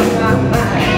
Oh, my, my.